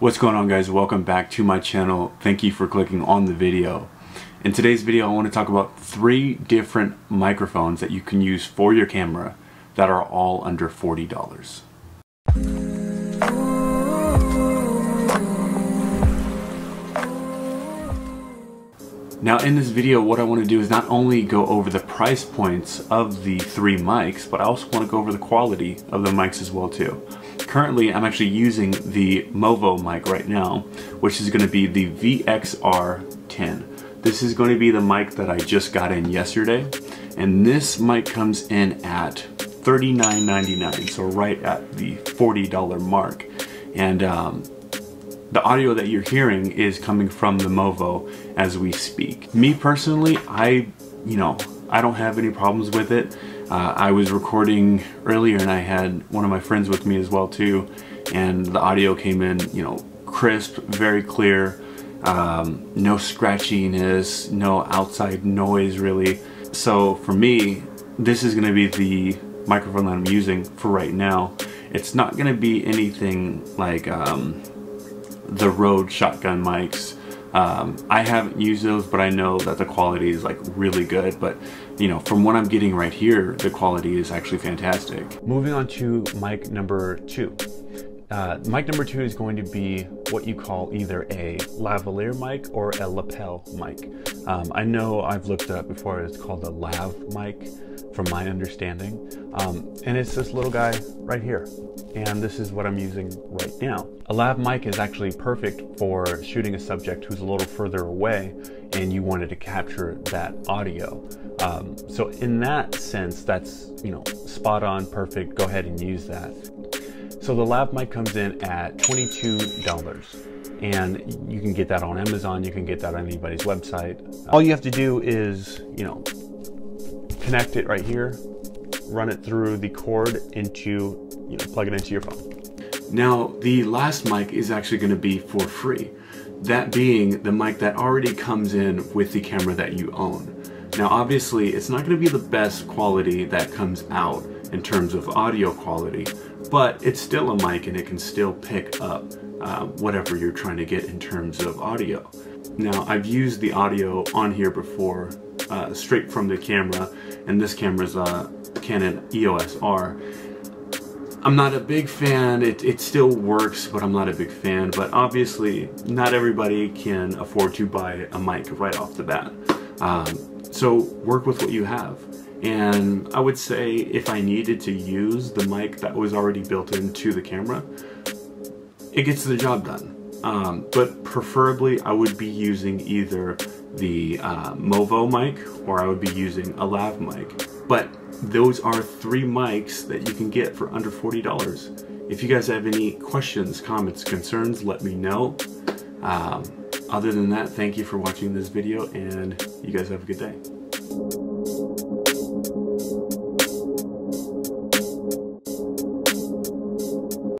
What's going on guys? Welcome back to my channel. Thank you for clicking on the video. In today's video I want to talk about three different microphones that you can use for your camera that are all under $40. Now in this video what I want to do is not only go over the price points of the three mics but I also want to go over the quality of the mics as well too. Currently I'm actually using the Movo mic right now which is going to be the VXR10. This is going to be the mic that I just got in yesterday and this mic comes in at $39.99 so right at the $40 mark and um, the audio that you're hearing is coming from the Movo as we speak. Me personally, I, you know, I don't have any problems with it. Uh, I was recording earlier and I had one of my friends with me as well too, and the audio came in, you know, crisp, very clear, um, no scratchiness, no outside noise really. So for me, this is gonna be the microphone that I'm using for right now. It's not gonna be anything like, um, the Rode shotgun mics. Um, I haven't used those, but I know that the quality is like really good. But you know, from what I'm getting right here, the quality is actually fantastic. Moving on to mic number two. Uh, mic number two is going to be what you call either a lavalier mic or a lapel mic. Um, I know I've looked up before, it's called a lav mic from my understanding. Um, and it's this little guy right here. And this is what I'm using right now. A lav mic is actually perfect for shooting a subject who's a little further away and you wanted to capture that audio. Um, so in that sense, that's, you know, spot on, perfect, go ahead and use that. So the lav mic comes in at $22 and you can get that on Amazon, you can get that on anybody's website. Uh, all you have to do is, you know, connect it right here, run it through the cord into, you know, plug it into your phone. Now, the last mic is actually going to be for free. That being the mic that already comes in with the camera that you own. Now, obviously, it's not going to be the best quality that comes out in terms of audio quality, but it's still a mic and it can still pick up uh, whatever you're trying to get in terms of audio. Now, I've used the audio on here before, uh, straight from the camera, and this camera is a Canon EOS R. I'm not a big fan, it, it still works, but I'm not a big fan, but obviously not everybody can afford to buy a mic right off the bat. Um, so work with what you have. And I would say if I needed to use the mic that was already built into the camera, it gets the job done. Um, but preferably I would be using either the uh, Movo mic or I would be using a lav mic. But those are three mics that you can get for under $40. If you guys have any questions, comments, concerns, let me know. Um, other than that, thank you for watching this video and you guys have a good day.